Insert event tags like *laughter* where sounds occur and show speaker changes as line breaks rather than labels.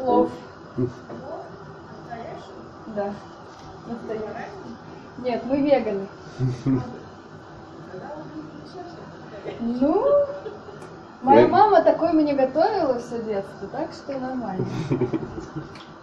Плов. Да. Настоящий. Нет, мы веганы. *laughs* Ну, моя мама такой мне готовила все детство, так что нормально. *laughs*